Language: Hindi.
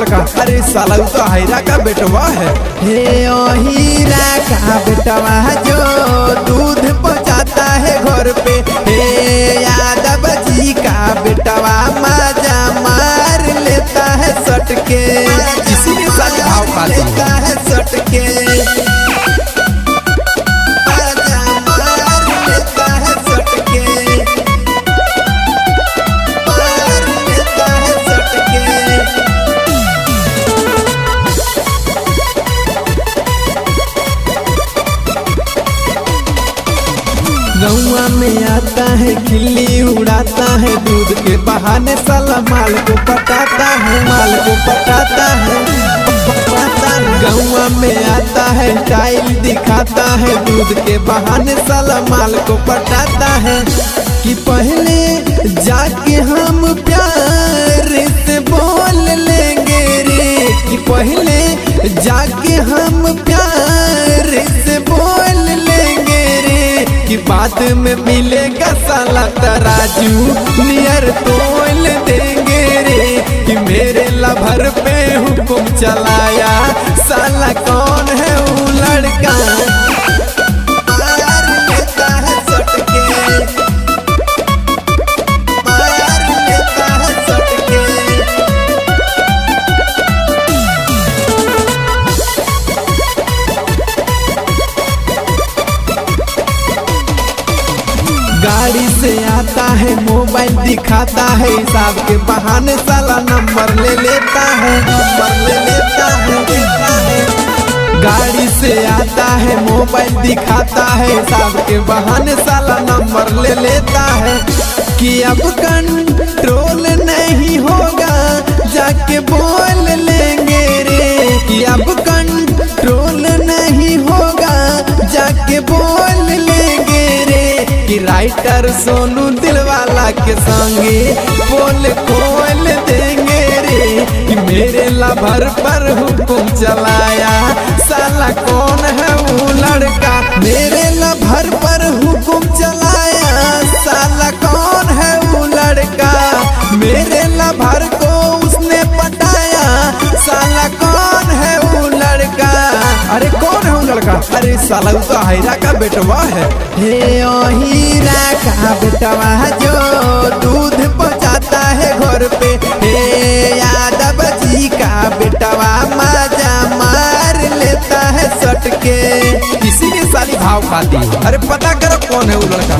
लड़का। अरे साला तो हैरा का बेटवा है। हे ओ हीरा का बेटवा जो दूध पहुँचाता है घर पे। हे यादव जी का बेटवा मज़ा मार लेता है सटके। गौआ में आता है, खिल्ली उड़ाता है, दूध के बहाने साला माल को पटाता है, माल को पटाता है गौआ में आता है स्टाइल दिखाता है, दूध के बहाने साला माल को पटाता है, कि पहले जाके हम प्यार से बोल लेंगे रे, कि पहले जाके हम बाद में मिलेगा साला तराजू। नियर तोल देंगे रे कि मेरे लभर पे हुकुम चलाया। गाड़ी से आता है, मोबाइल दिखाता है, हिसाब के बहाने साला नंबर ले लेता है, नंबर ले लेता है गाड़ी से आता है, मोबाइल दिखाता है, हिसाब के बहाने साला नंबर ले लेता है कि अब कंट्रोल राइटर सोनू दिलवाला के संगे। बोल खोल देंगे रे मेरे लभर पर हुकुम चलाया अरे कौन है वो लड़का? अरे साला तो हैरा का बेटवा है। हे ओ हीरा का बेटवा जो दूध पहुँचाता है घर पे। हे यादव जी का बेटवा माजा मार लेता है सटके। इसीलिए साली भाव खाती अरे पता करो कौन है वो लड़का?